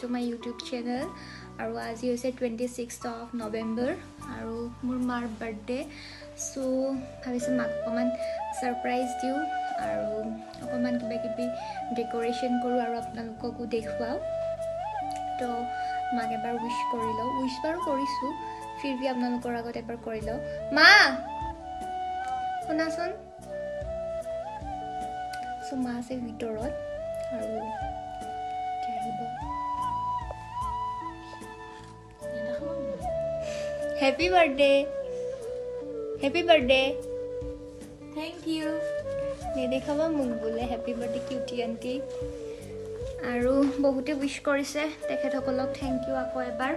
Two my YouTube channel আৰু আজি হৈছে টুৱেণ্টি ছিক্স অফ নৱেম্বৰ আৰু মোৰ মাৰ বাৰ্থডে চ' ভাবিছোঁ মাক অকণমান ছাৰপ্ৰাইজ দিওঁ আৰু অকণমান কিবা কিবি ডেক'ৰেশ্যন কৰোঁ আৰু আপোনালোককো দেখুৱাওঁ তো মাক এবাৰ উইচ কৰি লওঁ উইচ বাৰু কৰিছোঁ ফিৰ বি আপোনালোকৰ আগত এবাৰ কৰি লওঁ মা শুনাচোন চ' মা আছে ভিতৰত আৰু আহিব happy birthday happy birthday thank you নেদেখাব মোক বোলে হেপী বাৰ্থডে কিউটি আণ্টি আৰু বহুতে উইচ কৰিছে তেখেতসকলক থেংক ইউ আকৌ এবাৰ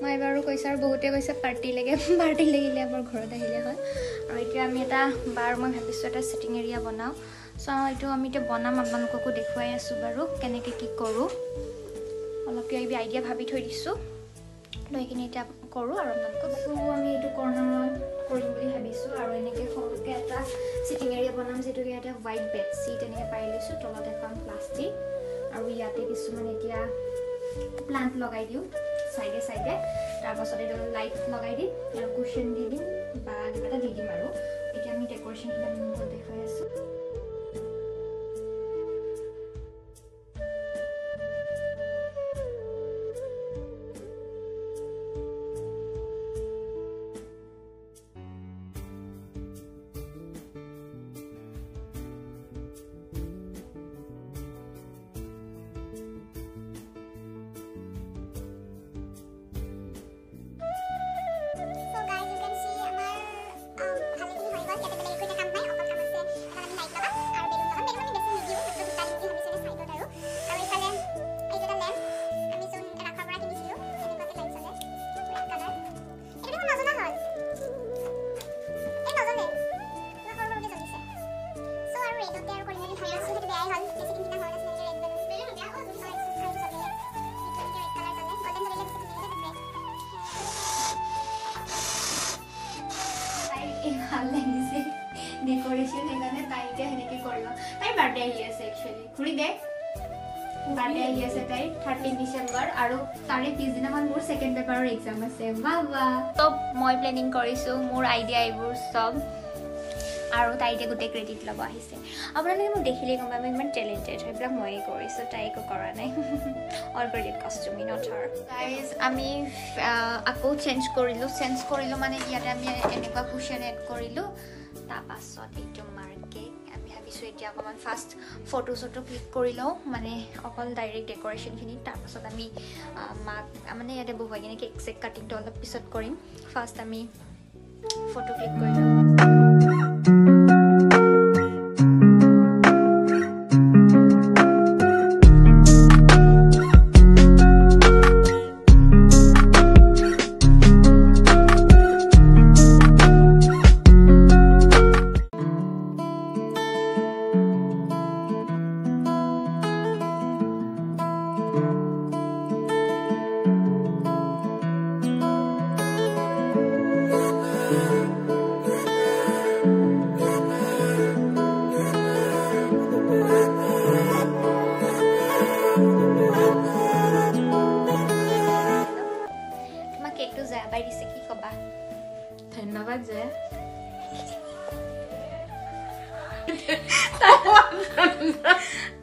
মই এবাৰো কৈছোঁ আৰু বহুতে কৈছে পাৰ্টি লাগে পাৰ্টি লাগিলে এবাৰ ঘৰত আহিলে হয় আৰু এতিয়া আমি এটা বাৰ মই ভাবিছোঁ এটা ছিটিং এৰিয়া বনাওঁ চ' এইটো আমি এতিয়া বনাম আপোনালোককো দেখুৱাই আছোঁ বাৰু কেনেকৈ কি কৰোঁ অলপ কিবা কিবি আইডিয়া ভাবি থৈ দিছোঁ তো সেইখিনি এতিয়া কৰোঁ আৰু আমি এইটো কৰ্ণাৰত কৰিম বুলি ভাবিছোঁ আৰু এনেকৈ সৰুকৈ এটা ছিটিং এৰিয়া বনাম যিটোকে এটা হোৱাইট বেড ছিট এনেকৈ পাৰি লৈছোঁ। তলত এখন প্লাষ্টিক আৰু ইয়াতে কিছুমান এতিয়া প্লাণ্ট লগাই দিওঁ চাইডে চাইডে। তাৰপাছত এইডাল লাইট লগাই দিম আৰু কুশ্যন দি দিম বা কিবা এটা দি দিম আৰু। এতিয়া আমি ডেক'ৰেশ্যনখিনি দেখুৱাই আছোঁ। ভাল লাগিছে ডেক'ৰেশ্যন সেইকাৰণে তাই এতিয়া সেনেকৈ কৰিব তাইৰ বাৰ্থডে আহি আছে একচুৱেলি ঘূৰি দে। বাৰ্থডে আহি আছে তাইৰ থাৰ্টিন ডিচেম্বৰ আৰু তাৰে পিছদিনাখন মোৰ ছেকেণ্ড পেপাৰৰ এক্সাম আছে। বাহ বাহ। চব মই প্লেনিং কৰিছোঁ মোৰ আইডিয়া এইবোৰ চব। আৰু তাই এতিয়া গোটেই ক্ৰেডিট ল'ব আহিছে। আপোনালোকে মোক দেখিলেই গম পাব ইমান টেলেণ্টেড সেইবিলাক ময়ে কৰিছোঁ তাই একো কৰা নাই। অল ক্ৰেডিট কষ্টিউমি নট হাৰ গাইজ আমি আকৌ চেঞ্জ কৰিলোঁ চেঞ্জ কৰিলোঁ মানে ইয়াতে আমি এনেকুৱা কুশ্যন এড কৰিলোঁ। তাৰপাছত এইটো মাৰ্কেট আমি ভাবিছোঁ এতিয়া অকণমান ফাৰ্ষ্ট ফটো চটো ক্লিক কৰি লওঁ মানে অকল ডাইৰেক্ট ডেক'ৰেশ্যনখিনি তাৰপাছত আমি মাক মানে ইয়াতে বহুৱাই কিনে কেক চেক কাটিংটো অলপ পিছত কৰিম। ফাৰ্ষ্ট আমি ফটো ক্লিক কৰি লওঁ দিছে কি ক'বা ধন্যবাদ জয়া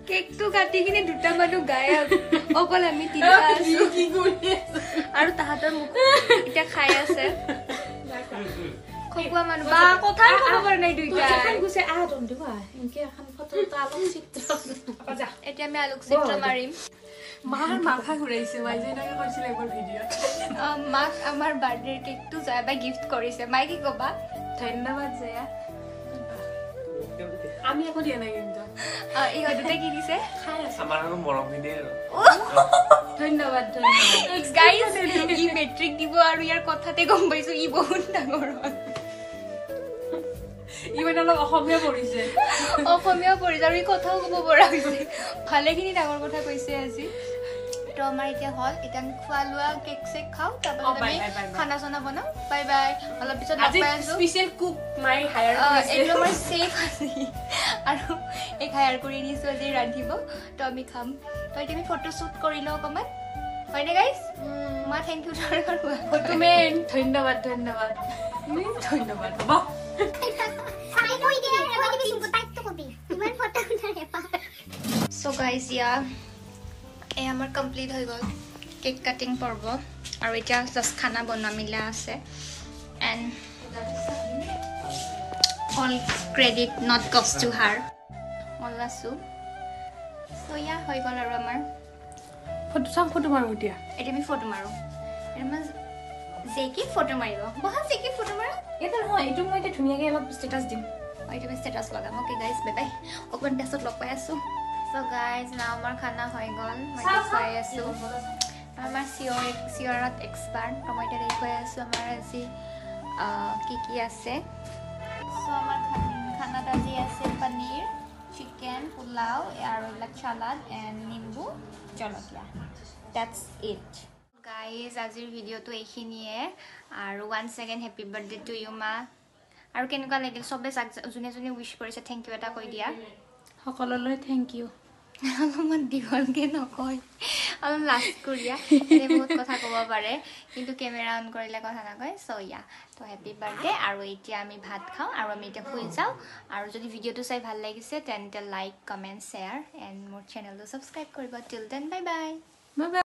কেকটো কাটি কিনে দুটা মানুহ গায়ব অকল আমি তিনিটা আছো আৰু তাহাঁতৰ মুখ এতিয়া খাই আছে খকুৱা মানুহ বা কথাই ক'ব পৰা নাই দুইটা এতিয়া আমি আলোক চিত্ৰ মাৰিম মাৰ মাথা ঘূৰাইছে মাই যে এনেকে কৈছিলে এবাৰ ভিডিঅ'ত আহ, মাক আমাৰ বাৰ্থডেৰ কেকটো জয়াবাই গিফ্ট কৰিছে। মায়ে কি ক'বা? ধন্যবাদ জয়া। আমি একো দিয়া নাই কিন্তু। আহ, ইহঁতে কি দিছে? খাই আছো। আমাৰ আৰু মৰমখিনিয়ে আৰু। ধন্যবাদ ধন্যবাদ। গাইজ ই মেট্ৰিক দিব আৰু ইয়াৰ কথাতে গম পাইছো ই বহুত ডাঙৰ হ'ল ই মানে অলপ অসমীয়া পঢ়িছে। অসমীয়া আৰু ই কথাও ক'ব পৰা হৈছে। ভালেখিনি ডাঙৰ কথা কৈছে আজি। তো আমাৰ এতিয়া হ'ল এতিয়া আমি খোৱা লোৱা কেক চেক খাওঁ তাৰপাছত আমি. খানা চানা বনাওঁ বাই বাই। অলপ পিছত লগ আজি পাই আছো। স্পেচিয়েল কুক মাই হায়াৰ আহ, কৰিছে। এইটো আমাৰ ছেফ আজি। আৰু এই হায়াৰ কৰি নিছোঁ আজি ৰান্ধিব। তো আমি খাম। তো এতিয়া আমি ফটো শ্বুট কৰি লওঁ অকণমান। হয়নে গাইজ মা থেংক ইউ ধন্যবাদ ধন্যবাদ। ধন্যবাদ হ'ব চাই কৈ দিয়া এই আমাৰ কমপ্লিট হৈ গ'ল কেক কাটিং পৰ্ব। আৰু এতিয়া জাষ্ট খানা বনোৱা মিলা আছে। And all credit not goes to her all আছোঁ। চ' ইয়া হৈ গ'ল আৰু আমাৰ। ফটো চাম ফটো মাৰো এতিয়া। এতিয়া আমি ফটো মাৰোঁ। এতিয়া মই জেকি ফটো মাৰিব। বহা জেকি ফটো মাৰা। এইটো নহয় এইটো মই এতিয়া ধুনীয়াকৈ অলপ ষ্টেটাছ দিম। এতিয়া আমি ষ্টেটাছ লগাম। অ'কে গাইজ বাই বাই অকণমান পাছত লগ পাই আছোঁ। চ' গাইজ না আমাৰ খানা হৈ গ'ল মই দেখুৱাই আছোঁ আমাৰ চিঞৰ চিঞৰত এক্সপাৰ্ট তো মই এতিয়া দেখুৱাই আছোঁ আমাৰ আজি আহ, কি কি আছে চ' আমাৰ খান- খানাত আজি আছে পনীৰ চিকেন পোলাও আৰু এইবিলাক চালাড এণ্ড নিম্বু জলকীয়া ডেটছ ইট গাইজ আজিৰ ভিডিঅ'টো এইখিনিয়ে আৰু one second happy birthday to you মা আৰু কেনেকুৱা লাগিল চবে যাক যোনে যোনে উইচ কৰিছে থেংক ইউ এটা কৈ দিয়া সকলোলৈ থেংক ইউ অলপমান দীঘলকৈ নকয়। অলপ কৰিয়া এনে বহুত কথা ক'ব পাৰে কিন্তু কেমেৰা অন কৰিলে কথা নকয়। চ' ইয়া তো হেপী বাৰ্থডে আৰু এতিয়া আমি ভাত খাওঁ আৰু আমি এতিয়া শুই যাওঁ। আৰু যদি ভিডিঅ'টো চাই ভাল লাগিছে তেন্তে লাইক কমেণ্ট শ্বেয়াৰ এণ্ড মোৰ চেনেলটো ছাবস্ক্ৰাইব কৰিব। Till then bye bye bye bye